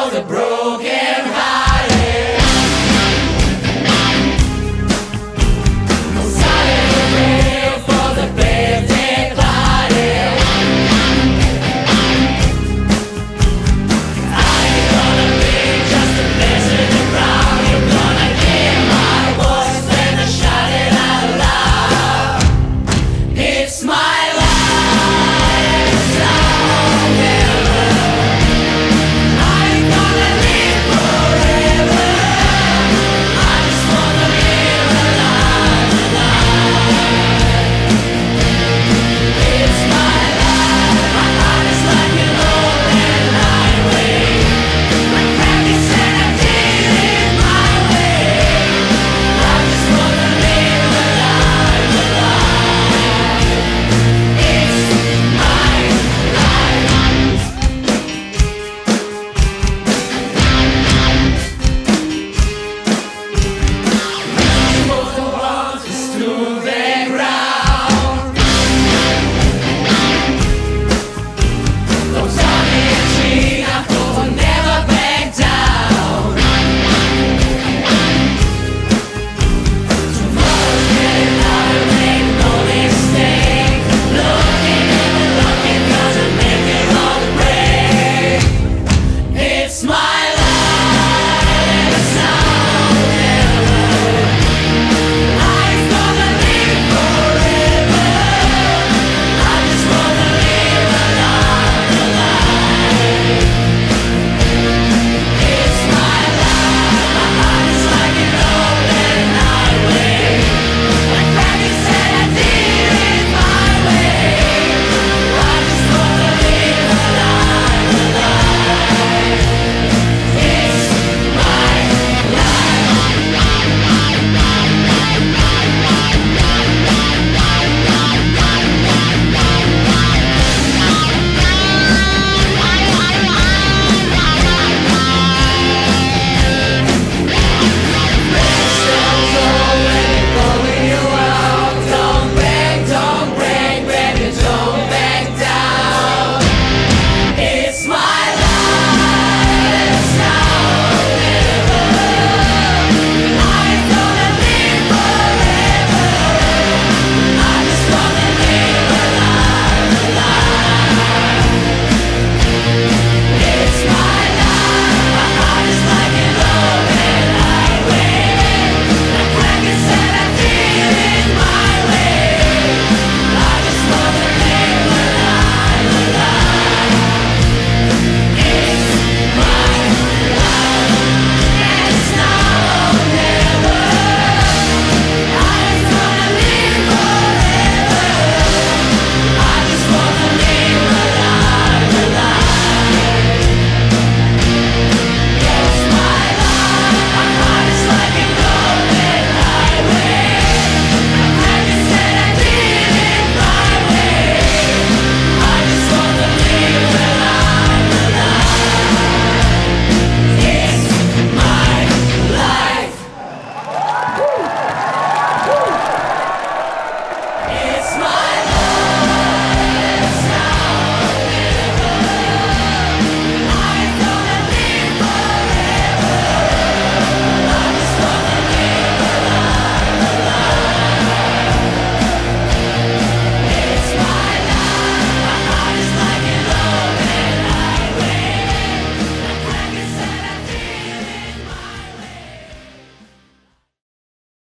all the broken.